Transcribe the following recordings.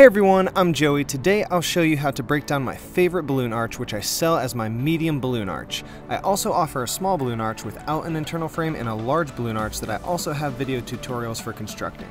Hey everyone, I'm Joey. Today I'll show you how to break down my favorite balloon arch which I sell as my medium balloon arch. I also offer a small balloon arch without an internal frame and a large balloon arch that I also have video tutorials for constructing.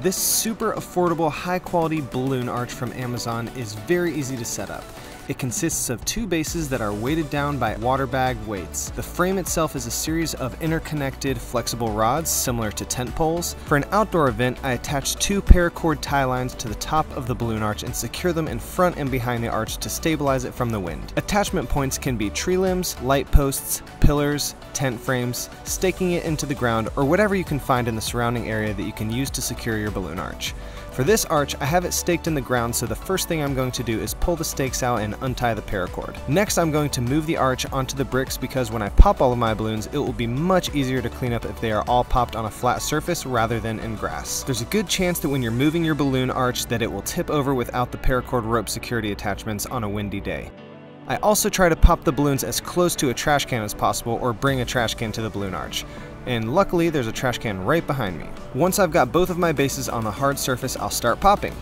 This super affordable, high quality balloon arch from Amazon is very easy to set up. It consists of two bases that are weighted down by water bag weights. The frame itself is a series of interconnected flexible rods similar to tent poles. For an outdoor event, I attach two paracord tie lines to the top of the balloon arch and secure them in front and behind the arch to stabilize it from the wind. Attachment points can be tree limbs, light posts, pillars, tent frames, staking it into the ground, or whatever you can find in the surrounding area that you can use to secure your balloon arch. For this arch, I have it staked in the ground, so the first thing I'm going to do is pull the stakes out and untie the paracord. Next, I'm going to move the arch onto the bricks because when I pop all of my balloons, it will be much easier to clean up if they are all popped on a flat surface rather than in grass. There's a good chance that when you're moving your balloon arch that it will tip over without the paracord rope security attachments on a windy day. I also try to pop the balloons as close to a trash can as possible or bring a trash can to the balloon arch. And luckily there's a trash can right behind me. Once I've got both of my bases on the hard surface, I'll start popping.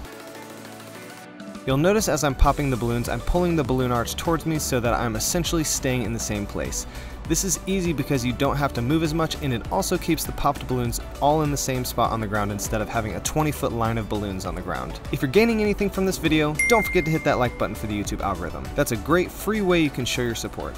You'll notice as I'm popping the balloons, I'm pulling the balloon arch towards me so that I'm essentially staying in the same place. This is easy because you don't have to move as much and it also keeps the popped balloons all in the same spot on the ground instead of having a 20 foot line of balloons on the ground. If you're gaining anything from this video, don't forget to hit that like button for the YouTube algorithm. That's a great free way you can show your support.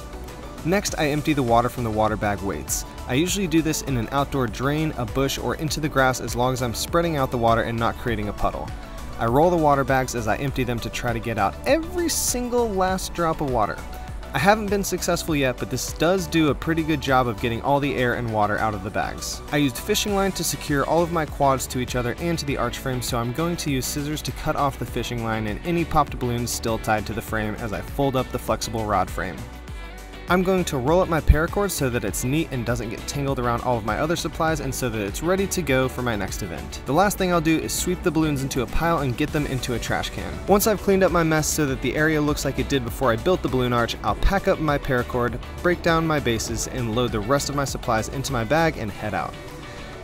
Next, I empty the water from the water bag weights. I usually do this in an outdoor drain, a bush, or into the grass as long as I'm spreading out the water and not creating a puddle. I roll the water bags as I empty them to try to get out every single last drop of water. I haven't been successful yet, but this does do a pretty good job of getting all the air and water out of the bags. I used fishing line to secure all of my quads to each other and to the arch frame, so I'm going to use scissors to cut off the fishing line and any popped balloons still tied to the frame as I fold up the flexible rod frame. I'm going to roll up my paracord so that it's neat and doesn't get tangled around all of my other supplies and so that it's ready to go for my next event. The last thing I'll do is sweep the balloons into a pile and get them into a trash can. Once I've cleaned up my mess so that the area looks like it did before I built the balloon arch, I'll pack up my paracord, break down my bases, and load the rest of my supplies into my bag and head out.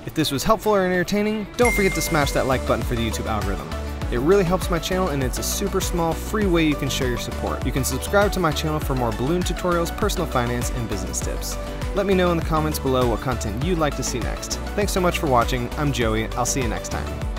If this was helpful or entertaining, don't forget to smash that like button for the YouTube algorithm. It really helps my channel and it's a super small free way you can show your support. You can subscribe to my channel for more balloon tutorials, personal finance, and business tips. Let me know in the comments below what content you'd like to see next. Thanks so much for watching, I'm Joey, I'll see you next time.